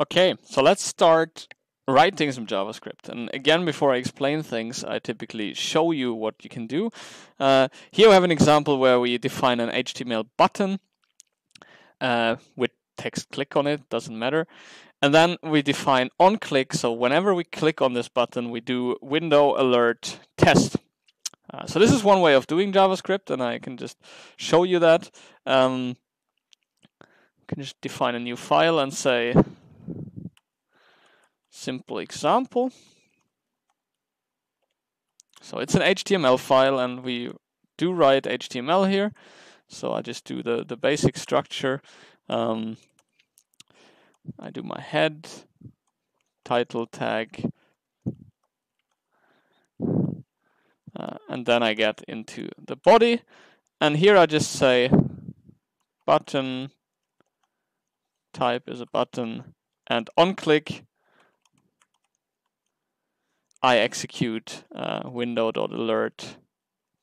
Okay, so let's start writing some JavaScript. And again, before I explain things, I typically show you what you can do. Uh, here we have an example where we define an HTML button uh, with text click on it, doesn't matter. And then we define on click, so whenever we click on this button, we do window alert test. Uh, so this is one way of doing JavaScript, and I can just show you that. Um, can just define a new file and say simple example. So it's an HTML file and we do write HTML here. So I just do the, the basic structure. Um, I do my head, title tag, uh, and then I get into the body. And here I just say button type is a button and on click I execute uh, window.alert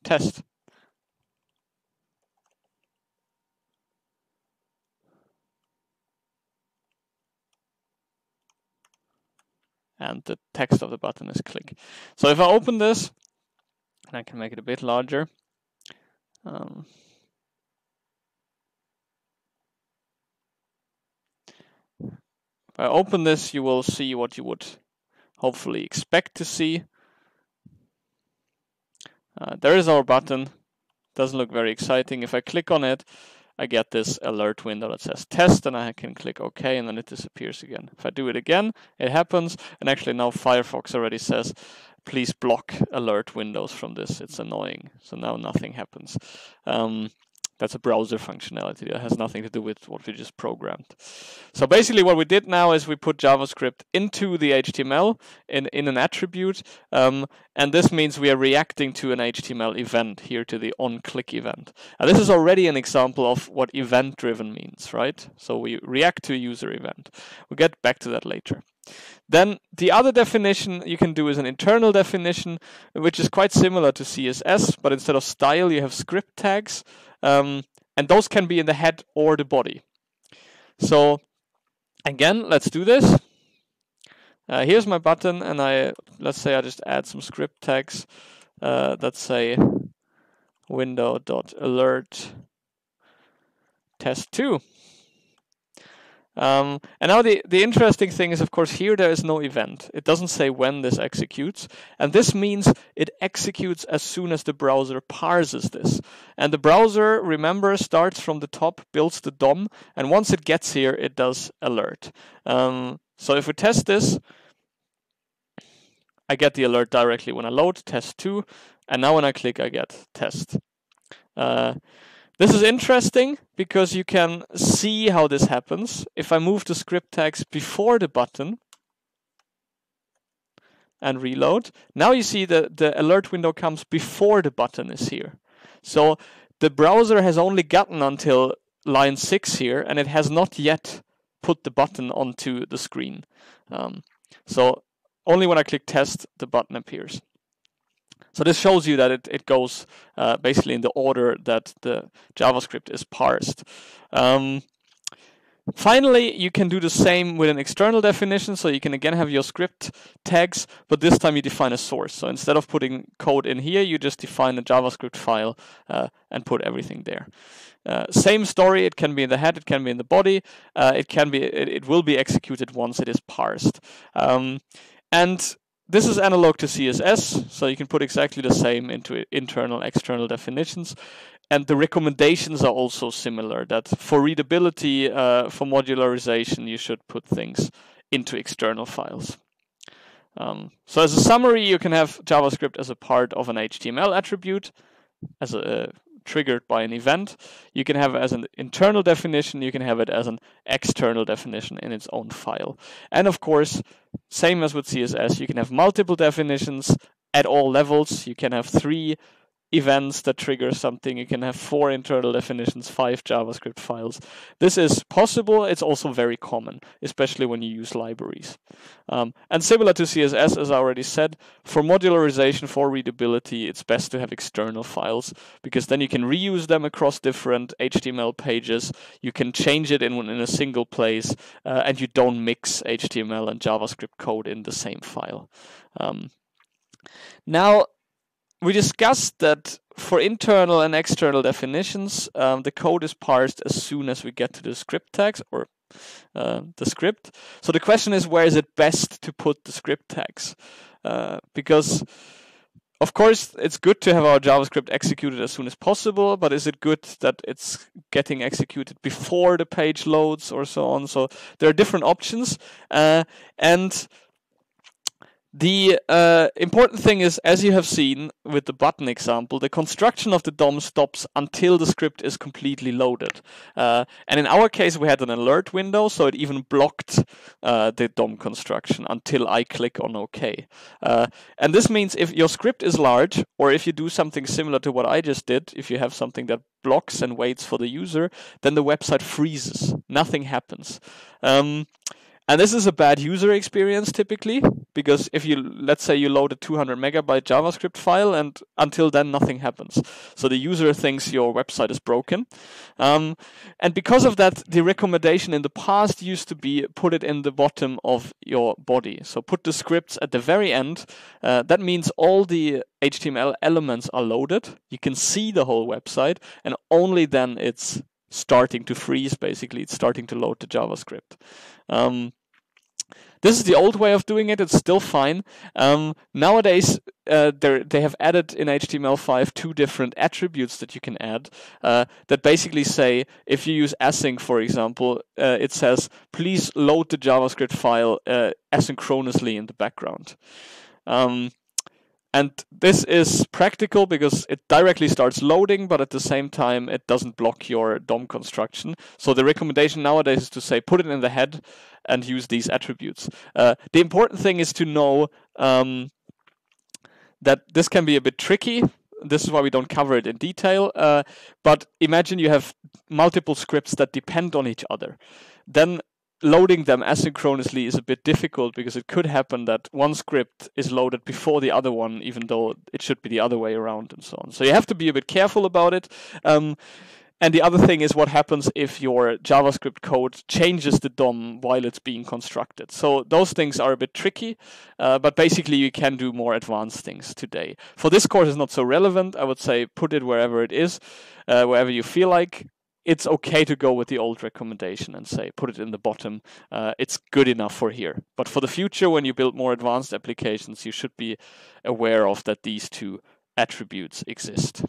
test. And the text of the button is click. So if I open this, and I can make it a bit larger. Um, if I open this, you will see what you would hopefully expect to see. Uh, there is our button. Doesn't look very exciting. If I click on it, I get this alert window that says test and I can click OK and then it disappears again. If I do it again, it happens. And actually now Firefox already says, please block alert windows from this. It's annoying. So now nothing happens. Um, that's a browser functionality that has nothing to do with what we just programmed. So basically what we did now is we put JavaScript into the HTML in, in an attribute. Um, and this means we are reacting to an HTML event here to the on-click event. And this is already an example of what event-driven means, right? So we react to a user event. We'll get back to that later. Then the other definition you can do is an internal definition, which is quite similar to CSS, but instead of style, you have script tags. Um, and those can be in the head or the body. So again, let's do this. Uh, here's my button, and I let's say I just add some script tags uh, that say window.alert test2. Um, and now the, the interesting thing is, of course, here there is no event. It doesn't say when this executes. And this means it executes as soon as the browser parses this. And the browser, remember, starts from the top, builds the DOM, and once it gets here, it does alert. Um, so if we test this, I get the alert directly when I load test 2, and now when I click, I get test. Uh, this is interesting because you can see how this happens. If I move the script tags before the button and reload, now you see the, the alert window comes before the button is here. So the browser has only gotten until line 6 here and it has not yet put the button onto the screen. Um, so only when I click test, the button appears. So this shows you that it, it goes uh, basically in the order that the JavaScript is parsed. Um, finally, you can do the same with an external definition. So you can again have your script tags, but this time you define a source. So instead of putting code in here, you just define a JavaScript file uh, and put everything there. Uh, same story. It can be in the head. It can be in the body. Uh, it can be. It, it, will be executed once it is parsed. Um, and this is analog to CSS, so you can put exactly the same into internal, external definitions. And the recommendations are also similar, that for readability, uh, for modularization, you should put things into external files. Um, so as a summary, you can have JavaScript as a part of an HTML attribute, as a, triggered by an event. You can have it as an internal definition, you can have it as an external definition in its own file. And of course, same as with CSS, you can have multiple definitions at all levels. You can have three events that trigger something. You can have four internal definitions, five JavaScript files. This is possible. It's also very common, especially when you use libraries. Um, and similar to CSS, as I already said, for modularization, for readability, it's best to have external files because then you can reuse them across different HTML pages. You can change it in, in a single place uh, and you don't mix HTML and JavaScript code in the same file. Um, now, we discussed that for internal and external definitions, um, the code is parsed as soon as we get to the script tags or uh, the script. So the question is, where is it best to put the script tags? Uh, because of course, it's good to have our JavaScript executed as soon as possible, but is it good that it's getting executed before the page loads or so on? So there are different options. Uh, and the uh, important thing is, as you have seen with the button example, the construction of the DOM stops until the script is completely loaded. Uh, and in our case, we had an alert window, so it even blocked uh, the DOM construction until I click on OK. Uh, and this means if your script is large, or if you do something similar to what I just did, if you have something that blocks and waits for the user, then the website freezes. Nothing happens. Um, and this is a bad user experience typically, because if you, let's say you load a 200 megabyte JavaScript file and until then nothing happens. So the user thinks your website is broken. Um, and because of that, the recommendation in the past used to be put it in the bottom of your body. So put the scripts at the very end. Uh, that means all the HTML elements are loaded. You can see the whole website and only then it's starting to freeze basically. It's starting to load the JavaScript. Um, this is the old way of doing it. It's still fine. Um, nowadays, uh, they have added in HTML5 two different attributes that you can add uh, that basically say if you use async, for example, uh, it says please load the JavaScript file uh, asynchronously in the background. Um, and this is practical because it directly starts loading, but at the same time, it doesn't block your DOM construction. So the recommendation nowadays is to say, put it in the head and use these attributes. Uh, the important thing is to know um, that this can be a bit tricky. This is why we don't cover it in detail. Uh, but imagine you have multiple scripts that depend on each other. Then loading them asynchronously is a bit difficult because it could happen that one script is loaded before the other one, even though it should be the other way around and so on. So you have to be a bit careful about it. Um, and the other thing is what happens if your JavaScript code changes the DOM while it's being constructed. So those things are a bit tricky, uh, but basically you can do more advanced things today. For this course, it's not so relevant. I would say put it wherever it is, uh, wherever you feel like it's okay to go with the old recommendation and say put it in the bottom. Uh, it's good enough for here. But for the future, when you build more advanced applications, you should be aware of that these two attributes exist.